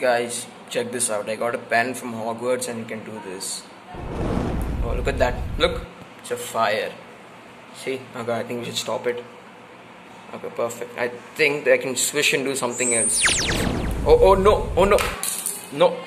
Guys, check this out. I got a pen from Hogwarts and you can do this. Oh, look at that. Look, it's a fire. See? Okay, I think we should stop it. Okay, perfect. I think I can swish and do something else. Oh, oh no, oh no. No,